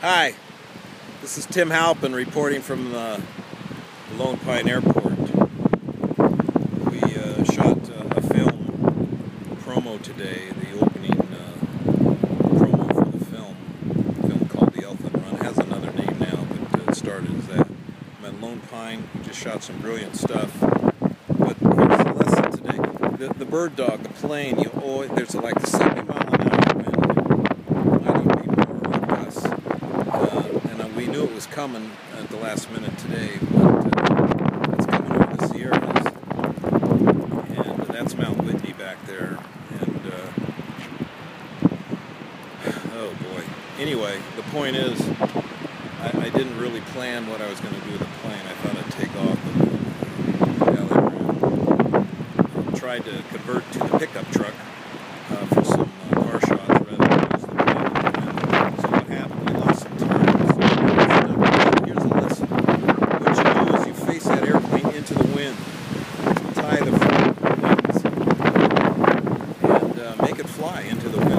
Hi, this is Tim Halpin reporting from the Lone Pine Airport. We uh, shot uh, a film promo today, the opening uh, promo for the film, a film called The Elephant Run. It has another name now, but uh, it started as that. I'm at Lone Pine, we just shot some brilliant stuff. But here's the lesson today. The, the bird dog, the plane, you always, there's like a 70 mile an hour wind, might even be more with gusts. Uh, and uh, we knew it was coming at the last minute today, but uh, it's coming over the Sierras. And that's Mount Whitney back there. And, uh, oh boy. Anyway, the point is, I, I didn't really plan what I was going to do with the plane. I thought I'd take off valley route. Tried to convert to the pickup truck Uh, make it fly into the